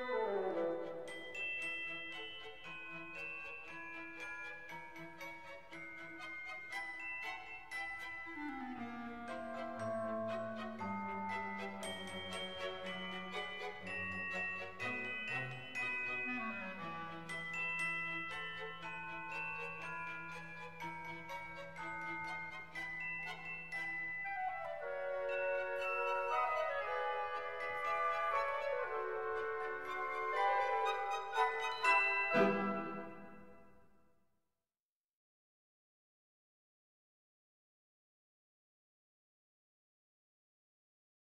Oh.